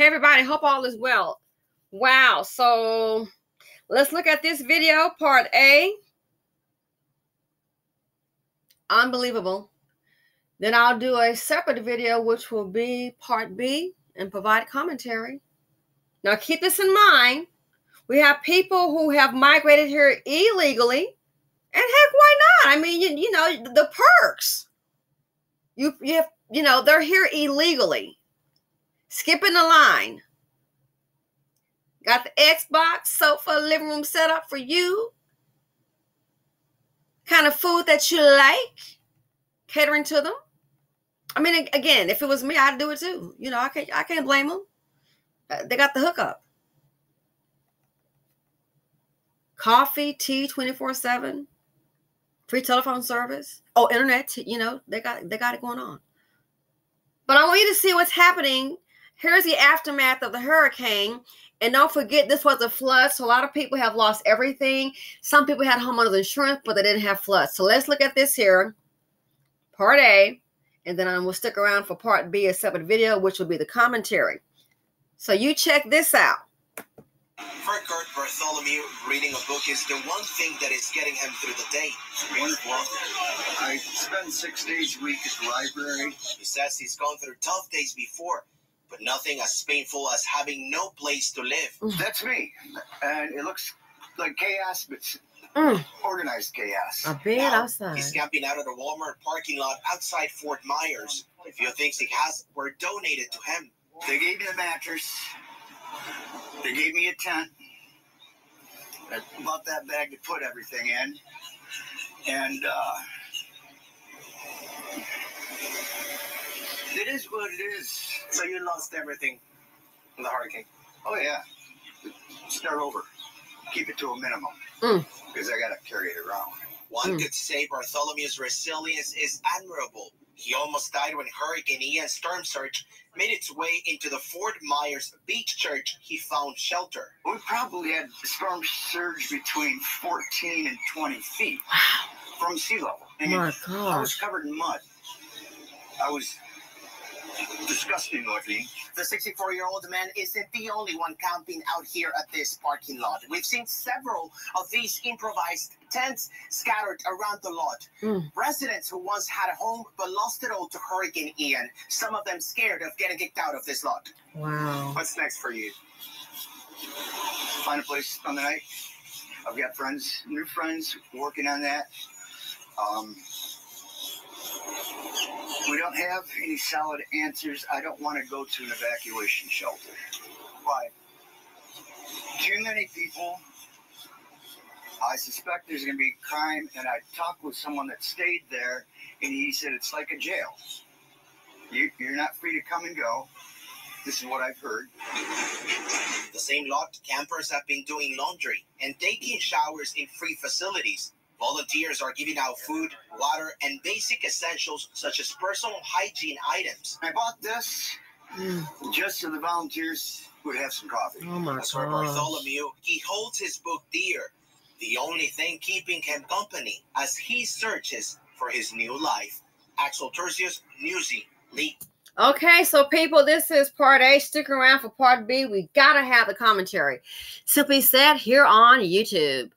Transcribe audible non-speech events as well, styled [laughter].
Hey, everybody. Hope all is well. Wow. So let's look at this video, part A. Unbelievable. Then I'll do a separate video, which will be part B and provide commentary. Now, keep this in mind. We have people who have migrated here illegally. And heck, why not? I mean, you, you know, the perks. You, you have, you know, they're here illegally skipping the line. Got the Xbox, sofa, living room set up for you. Kind of food that you like, catering to them. I mean, again, if it was me, I'd do it too. You know, I can't, I can't blame them. Uh, they got the hookup. Coffee, tea, twenty four seven, free telephone service. Oh, internet. You know, they got they got it going on. But I want you to see what's happening Here's the aftermath of the hurricane. And don't forget, this was a flood. So a lot of people have lost everything. Some people had homeowners insurance, but they didn't have floods. So let's look at this here. Part A. And then I will stick around for part B, a separate video, which will be the commentary. So you check this out. For Kurt Bartholomew, reading a book is the one thing that is getting him through the day. Wonderful. I spend six days a week at the library. He says he's gone through tough days before, but nothing as painful as having no place to live. Mm. That's me. And it looks like chaos, but Mm, organized chaos. a bit Now, outside. He's camping out at a Walmart parking lot outside Fort Myers. A few things he has were donated to him. They gave me a mattress. They gave me a tent. I bought that bag to put everything in. And uh, it is what it is. So you lost everything in the hurricane. Oh, yeah. Start over. Keep it to a minimum. Mm. Because I got to carry it around. One Hmm. could say Bartholomew's resilience is admirable. He almost died when Hurricane Ian storm surge made its way into the Fort Myers Beach Church. He found shelter. We probably had storm surge between 14 and 20 feet wow. from sea level. And My I was covered in mud. I was [laughs] disgusting looking. The 64 year old man isn't the only one camping out here at this parking lot. We've seen several of these improvised tents scattered around the lot. Mm. Residents who once had a home but lost it all to Hurricane Ian, some of them scared of getting kicked out of this lot. Wow. What's next for you? Find a place to spend the night. I've got friends, new friends, working on that. Um, we don't have any solid answers. I don't want to go to an evacuation shelter. Why? Too many people. I suspect there's going to be crime, and I talked with someone that stayed there, and he said it's like a jail. You, you're not free to come and go. This is what I've heard. The same lot, campers have been doing laundry and taking showers in free facilities. Volunteers are giving out food, water, and basic essentials such as personal hygiene items. I bought this Mm. just so the volunteers would have some coffee. Oh my As for gosh. Bartholomew, he holds his book dear, the only thing keeping him company as he searches for his new life. Axel Terzius, Newsy, Lee. Okay, so people, this is part A. Stick around for part B. We gotta have the commentary. Simply said here on YouTube.